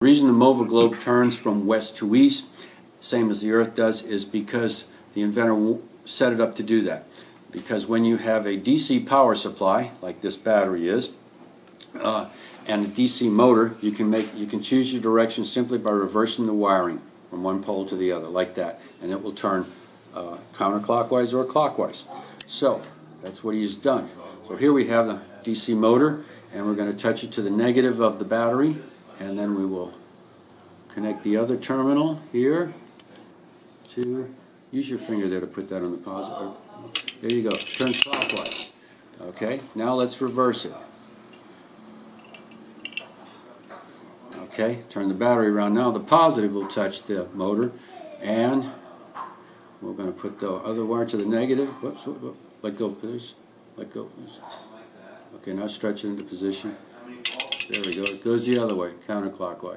The reason the MOVA globe turns from west to east, same as the Earth does, is because the inventor set it up to do that. Because when you have a DC power supply, like this battery is, uh, and a DC motor, you can make you can choose your direction simply by reversing the wiring from one pole to the other, like that, and it will turn uh, counterclockwise or clockwise. So that's what he's done. So here we have the DC motor, and we're going to touch it to the negative of the battery, and then we will connect the other terminal here to. Use your finger there to put that on the positive. Uh, there you go. turn clockwise. Okay. Now let's reverse it. Okay, turn the battery around. Now the positive will touch the motor, and we're going to put the other wire to the negative. Whoops, whoop, whoop. let go, please. Let go, please. Okay, now stretch it into position. There we go. It goes the other way, counterclockwise.